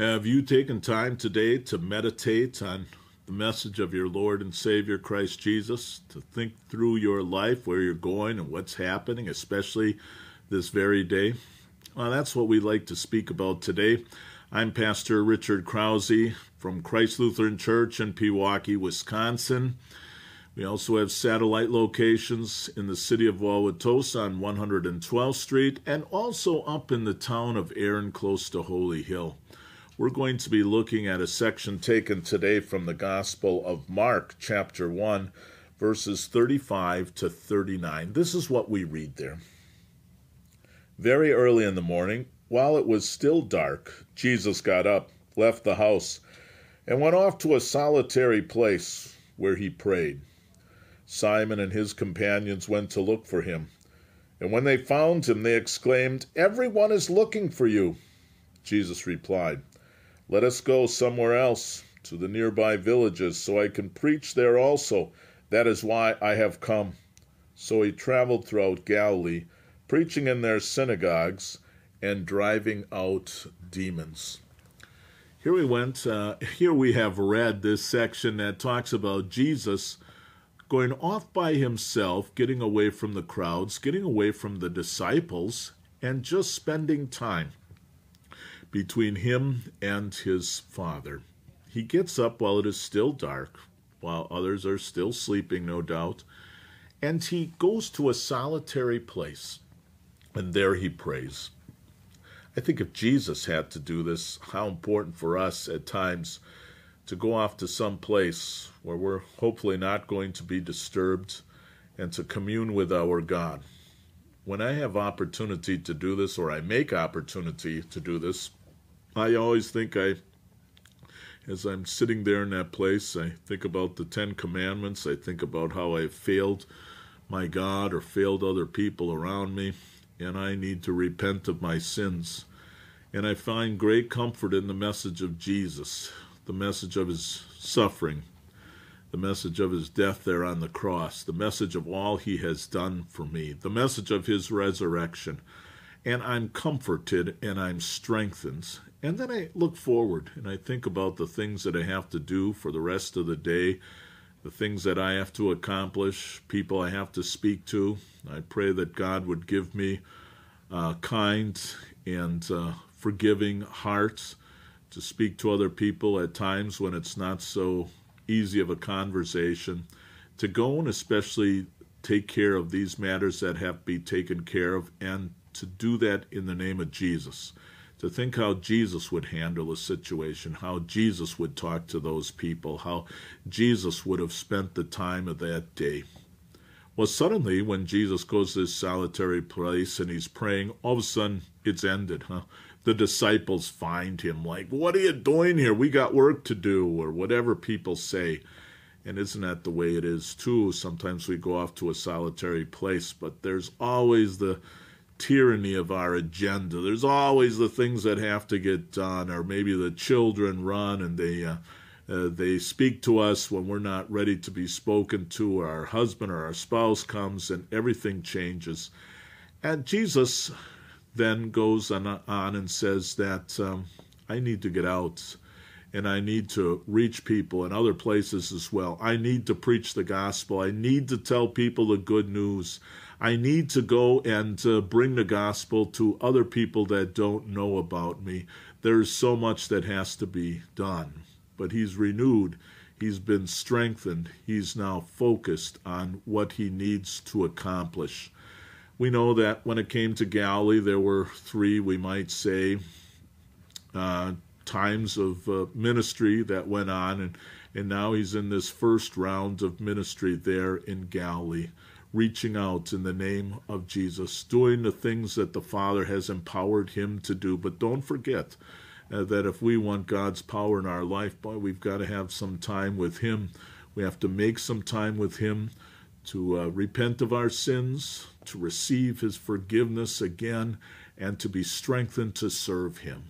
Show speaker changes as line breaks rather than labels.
Have you taken time today to meditate on the message of your Lord and Savior Christ Jesus, to think through your life, where you're going, and what's happening, especially this very day? Well, that's what we like to speak about today. I'm Pastor Richard Krause from Christ Lutheran Church in Pewaukee, Wisconsin. We also have satellite locations in the city of Wauwatosa on 112th Street and also up in the town of Erin close to Holy Hill. We're going to be looking at a section taken today from the Gospel of Mark, chapter 1, verses 35 to 39. This is what we read there. Very early in the morning, while it was still dark, Jesus got up, left the house, and went off to a solitary place where he prayed. Simon and his companions went to look for him. And when they found him, they exclaimed, Everyone is looking for you. Jesus replied, let us go somewhere else, to the nearby villages, so I can preach there also. That is why I have come. So he traveled throughout Galilee, preaching in their synagogues and driving out demons. Here we went, uh, here we have read this section that talks about Jesus going off by himself, getting away from the crowds, getting away from the disciples, and just spending time between him and his father. He gets up while it is still dark, while others are still sleeping, no doubt, and he goes to a solitary place, and there he prays. I think if Jesus had to do this, how important for us at times to go off to some place where we're hopefully not going to be disturbed and to commune with our God. When I have opportunity to do this, or I make opportunity to do this, I always think I, as I'm sitting there in that place, I think about the Ten Commandments. I think about how I failed my God or failed other people around me, and I need to repent of my sins. And I find great comfort in the message of Jesus, the message of his suffering, the message of his death there on the cross, the message of all he has done for me, the message of his resurrection. And I'm comforted and I'm strengthened and then I look forward and I think about the things that I have to do for the rest of the day, the things that I have to accomplish, people I have to speak to. I pray that God would give me uh, kind and uh, forgiving hearts to speak to other people at times when it's not so easy of a conversation, to go and especially take care of these matters that have to be taken care of, and to do that in the name of Jesus to think how Jesus would handle a situation, how Jesus would talk to those people, how Jesus would have spent the time of that day. Well, suddenly, when Jesus goes to this solitary place and he's praying, all of a sudden it's ended, huh? The disciples find him like, What are you doing here? We got work to do, or whatever people say. And isn't that the way it is, too? Sometimes we go off to a solitary place, but there's always the tyranny of our agenda. There's always the things that have to get done, or maybe the children run and they uh, uh, they speak to us when we're not ready to be spoken to. Or our husband or our spouse comes and everything changes. And Jesus then goes on, on and says that um, I need to get out and I need to reach people in other places as well. I need to preach the gospel. I need to tell people the good news. I need to go and uh, bring the gospel to other people that don't know about me. There's so much that has to be done. But he's renewed, he's been strengthened, he's now focused on what he needs to accomplish. We know that when it came to Galilee, there were three, we might say, uh, times of uh, ministry that went on, and, and now he's in this first round of ministry there in Galilee reaching out in the name of Jesus, doing the things that the Father has empowered him to do. But don't forget uh, that if we want God's power in our life, boy, we've got to have some time with Him. We have to make some time with Him to uh, repent of our sins, to receive His forgiveness again, and to be strengthened to serve Him.